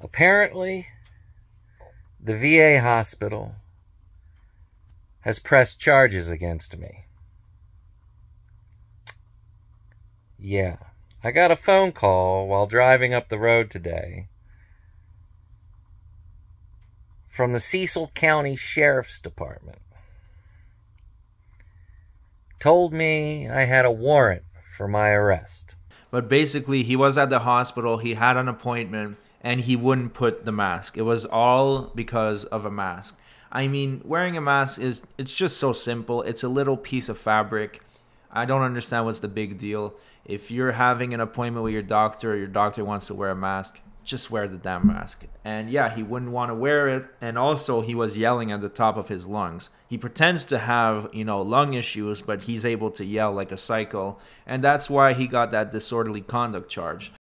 Apparently, the VA hospital has pressed charges against me. Yeah, I got a phone call while driving up the road today from the Cecil County Sheriff's Department. Told me I had a warrant for my arrest. But basically, he was at the hospital, he had an appointment, and he wouldn't put the mask. It was all because of a mask. I mean, wearing a mask is it's just so simple. It's a little piece of fabric. I don't understand what's the big deal. If you're having an appointment with your doctor, your doctor wants to wear a mask, just wear the damn mask. And yeah, he wouldn't want to wear it. And also, he was yelling at the top of his lungs. He pretends to have, you know, lung issues, but he's able to yell like a psycho. And that's why he got that disorderly conduct charge.